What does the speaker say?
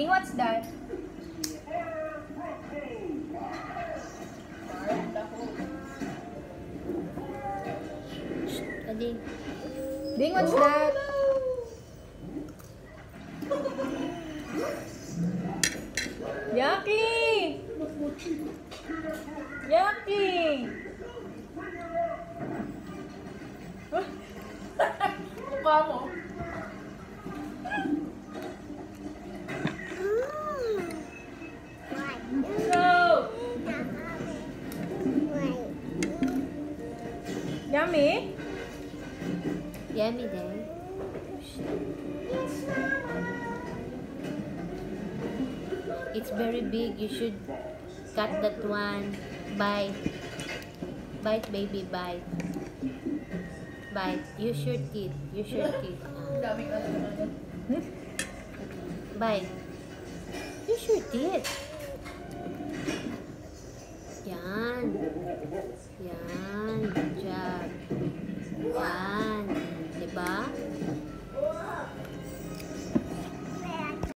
Ding, what's that? Ading. Ding, what's that? Yaki! Yaki! Mukha mo. Yummy? Yummy day. It's very big. You should cut that one. Bite. Bite, baby, bite. Bite. Teeth. Use your teeth. Daming ano naman. Bite. Use your teeth. Yan. Yan.